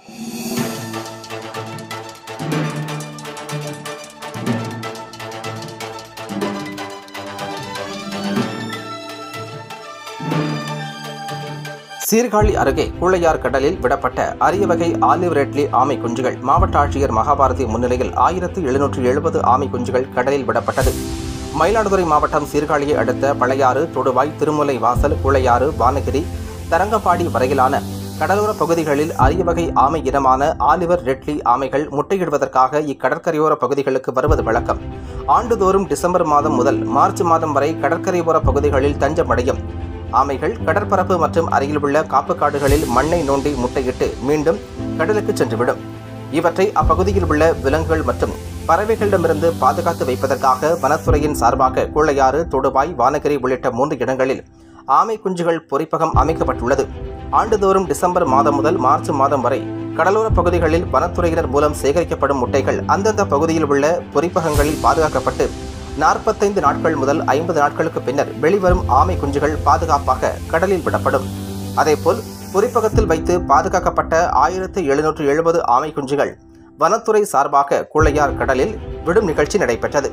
சீர்காழி அருகே கூழையார் கடலில் விடப்பட்ட அரிய வகை ஆலிவ் ரெட்லி ஆமை குஞ்சுகள் மாவட்ட ஆட்சியர் மகாபாரதி முன்னிலையில் ஆயிரத்து எழுநூற்று எழுபது ஆமை குஞ்சுகள் கடலில் விடப்பட்டது. மயிலாடுதுறை மாவட்டம் சீர்காழியை அடுத்த பழையாறு தொடுவாய் திருமுலை வாசல் கூழையாறு வானகிரி தரங்கம்பாடி வரையிலான கடலோர பகுதிகளில் அரிய வகை ஆமை இனமான ஆலிவர் ரெட்லி ஆமைகள் முட்டையிடுவதற்காக இக்கடற்கரையோர பகுதிகளுக்கு வருவது வழக்கம். ஆண்டுதோறும் டிசம்பர் மாதம் முதல் மார்ச் மாதம் வரை கடற்கரையோர பகுதிகளில் தஞ்சமடையும். ஆமைகள் கடற்பரப்பு மற்றும் அருகில் உள்ள காப்புக்காடுகளில் மண்ணை நோண்டி முட்டையிட்டு மீண்டும் கடலுக்கு சென்றுவிடும். இவற்றை அப்பகுதியில் உள்ள விலங்குகள் மற்றும் பறவைகளிடமிருந்து பாதுகாத்து வைப்பதற்காக வனத்துறையின் சார்பாக கூழையாறு தொடுவாய் வானகிரி உள்ளிட்ட மூன்று இடங்களில் ஆமை குஞ்சுகள் பொறிப்பகம் அமைக்கப்பட்டுள்ளது. ஆண்டுதோறும் டிசம்பர் மாதம் முதல் மார்ச் மாதம் வரை கடலோர பகுதிகளில் வனத்துறையினர் மூலம் சேகரிக்கப்படும் முட்டைகள் அந்தந்த பகுதியில் உள்ள பொறிப்பகங்களில் பாதுகாக்கப்பட்டு நாற்பத்தைந்து நாட்கள் முதல் ஐம்பது நாட்களுக்கு பின்னர் வெளிவரும் ஆமை குஞ்சுகள் பாதுகாப்பாக கடலில் விடப்படும். அதேபோல் பொறிப்பகத்தில் வைத்து பாதுகாக்கப்பட்ட ஆயிரத்து எழுநூற்று எழுபது ஆமை குஞ்சுகள் வனத்துறை சார்பாக குள்ளையார் கடலில் விடும் நிகழ்ச்சி நடைபெற்றது.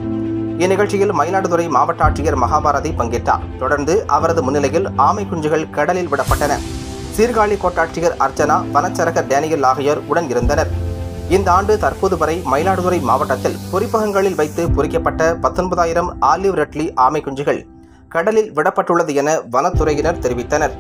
இந்நிகழ்ச்சியில் மயிலாடுதுறை மாவட்ட ஆட்சியர் மகாபாரதி பங்கேற்றார். தொடர்ந்து அவரது முன்னிலையில் ஆமை குஞ்சுகள் கடலில் விடப்பட்டன. சீர்காழி கோட்டாட்சியர் அர்ச்சனா வனச்சரகர் டேனியல் ஆகியோர் உடன் இருந்தனர். இந்த ஆண்டு தற்போது வரை மயிலாடுதுறை மாவட்டத்தில் பொறிப்பகங்களில் வைத்து பொறிக்கப்பட்ட பத்தொன்பதாயிரம் ஆலிவ் ரெட்லி ஆமை குஞ்சுகள் கடலில் விடப்பட்டுள்ளது என வனத்துறையினர் தெரிவித்தனர்.